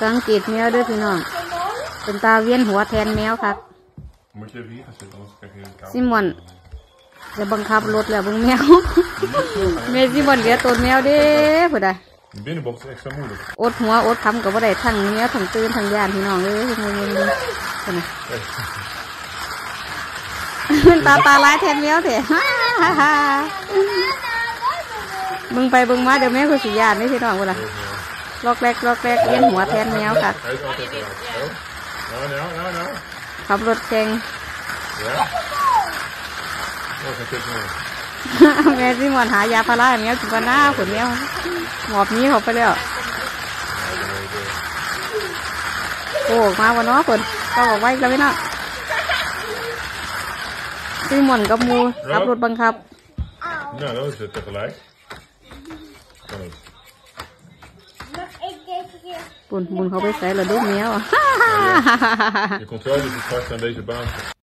สังเกตแมวด้วยพี่น้องเป็นตาเวียนหัวแทนแมวครับซิมอนจะบังคับรถแล้วบึงแมวแม่ซิมอนเหลือตัวแมวเด้ผู้ใดอดหัวอดคำกับว่าได้ทั้งแมวทั้งตื่นทั้งยานพี่น้องเอ้ยมึงมึงงคนน่ะมันตาตาลายแทนแมวเถอะมึงไปบึงมาเดี๋ยวแม่คือสิยานนี่พี่น้องคนน่ะ ลอกแรกลอกแรกเวียนหัวแทนแมวค่ะ Hij is altijd eruit. Oh. Nou, nou, nou, nou. ขับรถเก่ง Ja. Oh, geen kut meer. แม่ซิมอนหายาพาราให้แมวกินกันหน้าขนแมวหมอบนี้เขาไปแล้วโอ้ออกมาวันน้อคนก็บอกไว้แล้วพี่น้องซิมอนกับหมูขับรถบังคับ Nou, dat is het tegelijk. Nog één keer. ปุ่นบุญเขาไปใส่ระดูกแมว Je controle zit vast aan deze baan.